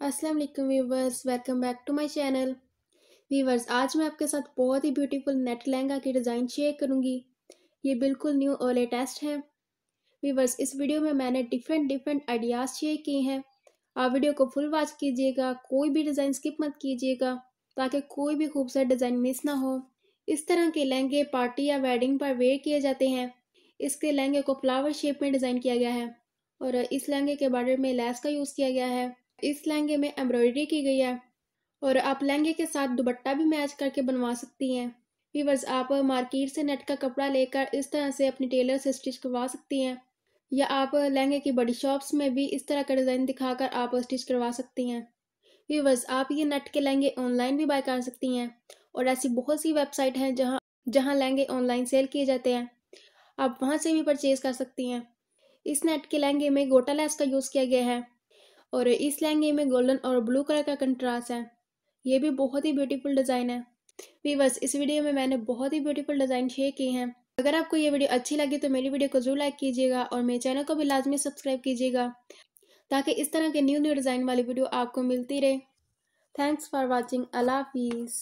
वालेकुम viewers welcome back to my channel viewers आज मैं आपके साथ बहुत ही ब्यूटीफुल नेट लहंगा की डिज़ाइन शेयर करूँगी। ये बिल्कुल न्यू और लेटेस्ट है। व्यूवर्स इस वीडियो में मैंने डिफरेंट डिफरेंट आइडियाज़ शेयर किए हैं। आप वीडियो को फुल वॉच कीजिएगा, कोई भी डिज़ाइन स्किप मत कीजिएगा, ताकि कोई भी खूबसूरत डिज़ाइन मिस ना हो। इस तरह के लहंगे पार्टी या वेडिंग पर वेयर किए जाते हैं। इसके लहंगे को फ्लावर शेप में डिज़ाइन किया गया है और इस लहंगे के बॉर्डर में लैस का यूज़ किया गया है। इस लहंगे में एम्ब्रॉयडरी की गई है। और आप लहंगे के साथ दुपट्टा भी मैच करके बनवा सकती हैं। वीवर्स आप मार्केट से नेट का कपड़ा लेकर इस तरह से अपनी टेलर से स्टिच करवा सकती हैं। या आप लहंगे की बड़ी शॉप्स में भी इस तरह का डिज़ाइन दिखाकर आप स्टिच करवा सकती हैं। वीवर्स आप ये नेट के लहंगे ऑनलाइन भी बाय कर सकती हैं। और ऐसी बहुत सी वेबसाइट हैं जहाँ जहाँ लहंगे ऑनलाइन सेल किए जाते हैं। आप वहाँ से भी परचेज़ कर सकती हैं। इस नेट के लहंगे में गोटा लेस का यूज़ किया गया है। और इस लहंगे में गोल्डन और ब्लू कलर का कंट्रास्ट है। ये भी बहुत ही ब्यूटीफुल डिज़ाइन है। वीवर्स इस वीडियो में मैंने बहुत ही ब्यूटीफुल डिज़ाइन शेयर किए हैं। अगर आपको ये वीडियो अच्छी लगी तो मेरी वीडियो को ज़रूर लाइक कीजिएगा और मेरे चैनल को भी लाजमी सब्सक्राइब कीजिएगा, ताकि इस तरह के न्यू न्यू डिज़ाइन वाली वीडियो आपको मिलती रहे। थैंक्स फॉर वॉचिंग अल्लाह हाफिज़